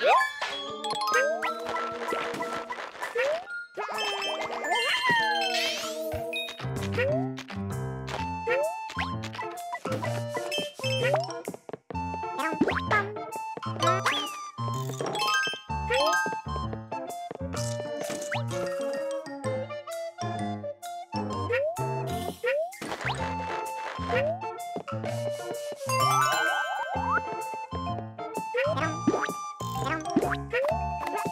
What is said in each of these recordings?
Yeah.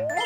Woo!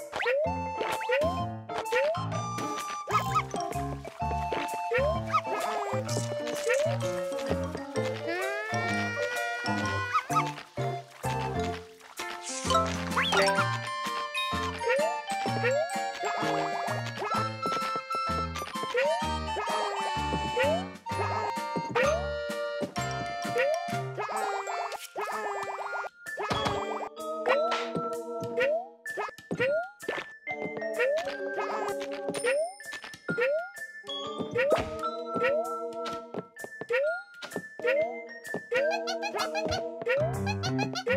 Ha ha ha ha!